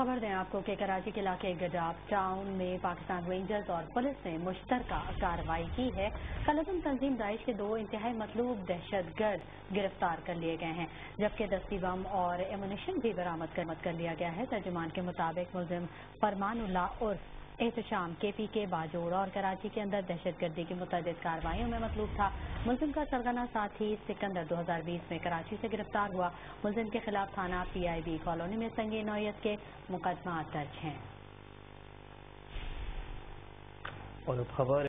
खबर दें आपको कि कराची के इलाके गजाब टाउन में पाकिस्तान रेंजर्स और पुलिस ने मुश्तर कार्रवाई की है। कलबन तंजीम दाइश के दो इंतहाई मतलूब दहशतगर्द गिरफ़्तार कर लिए गए हैं, जबकि दस्ती बम और एमुनिशन भी बरामद कर लिया गया है। तर्जुमान के मुताबिक मुलिम फरमान उर्फ़ एहतशाम के पी के बाजोड़ और कराची के अंदर दहशतगर्दी की मुतद कार्रवाई में मतलूब था। मुलिम का सरगना साथी सिकंदर 2020 में कराची से गिरफ़्तार हुआ। मुलिम के खिलाफ थाना पी आई बी कॉलोनी में संगी नौत के मुकदमा दर्ज हैं।